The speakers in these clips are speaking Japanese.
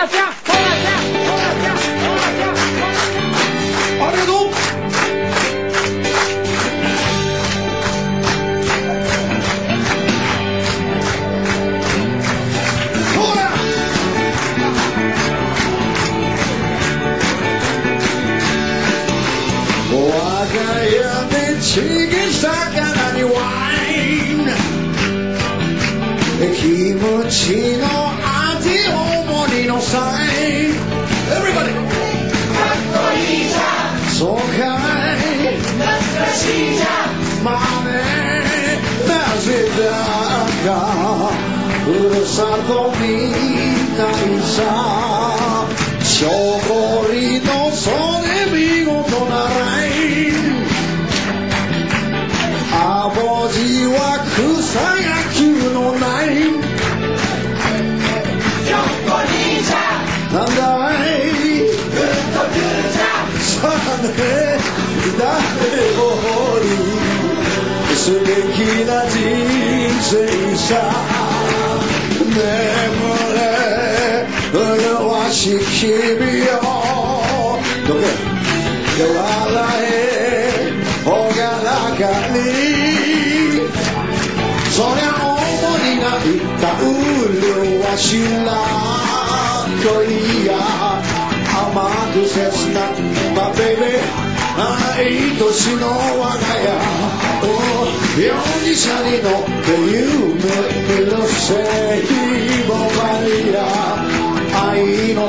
らちゃんトラちゃんトラちゃんトラちゃんありがとうほら我が家でちぎ魚にワインキムチの味大盛りのサイン Everybody! そうかいまあねなぜだ誰もり素敵な人生さ眠れ麗しき日よどけ笑えほがらかにそりゃ主になった麗しな恋や甘く切なまベベ愛としの我が家。お容疑者に乗って夢見るせいもマリア愛の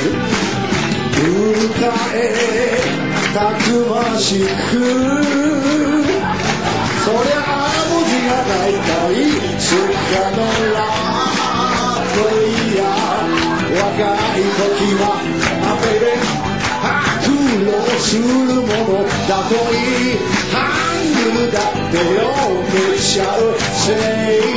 歌えたくましくそりゃあ文字が大体すっかのラブや若い時はあべれ苦労するものだといいハングルだってよめちゃうせい